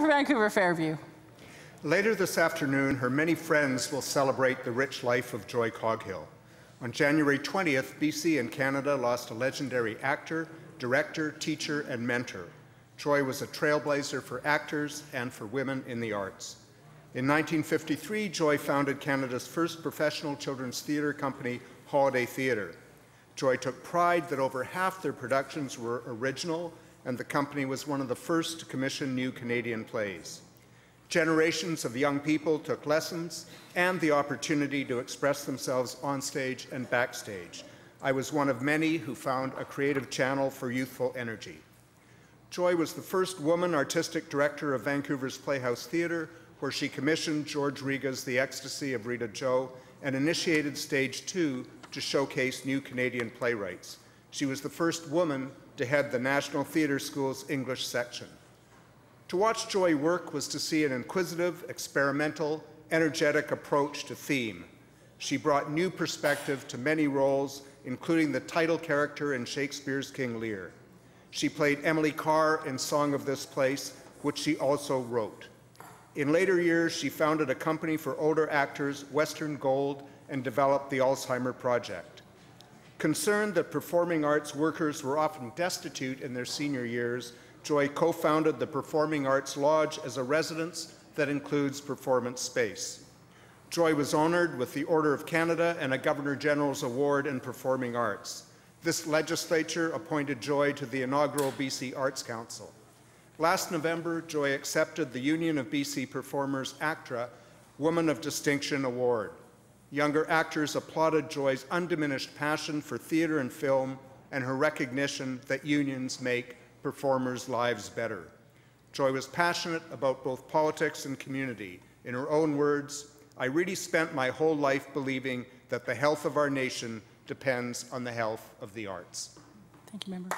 for Vancouver Fairview. Later this afternoon, her many friends will celebrate the rich life of Joy Coghill. On January 20th, BC and Canada lost a legendary actor, director, teacher, and mentor. Joy was a trailblazer for actors and for women in the arts. In 1953, Joy founded Canada's first professional children's theatre company, Holiday Theatre. Joy took pride that over half their productions were original, and the company was one of the first to commission new Canadian plays. Generations of young people took lessons and the opportunity to express themselves on stage and backstage. I was one of many who found a creative channel for youthful energy. Joy was the first woman artistic director of Vancouver's Playhouse Theatre, where she commissioned George Ryga's The Ecstasy of Rita Joe and initiated Stage Two to showcase new Canadian playwrights. She was the first woman to head the National Theatre School's English section. To watch Joy work was to see an inquisitive, experimental, energetic approach to theme. She brought new perspective to many roles, including the title character in Shakespeare's King Lear. She played Emily Carr in Song of This Place, which she also wrote. In later years, she founded a company for older actors, Western Gold, and developed the Alzheimer Project. Concerned that performing arts workers were often destitute in their senior years, Joy co-founded the Performing Arts Lodge as a residence that includes performance space. Joy was honored with the Order of Canada and a Governor General's Award in Performing Arts. This legislature appointed Joy to the inaugural BC Arts Council. Last November, Joy accepted the Union of BC Performers ACTRA Woman of Distinction Award. Younger actors applauded Joy's undiminished passion for theater and film and her recognition that unions make performers' lives better. Joy was passionate about both politics and community. In her own words, I really spent my whole life believing that the health of our nation depends on the health of the arts. Thank you, member.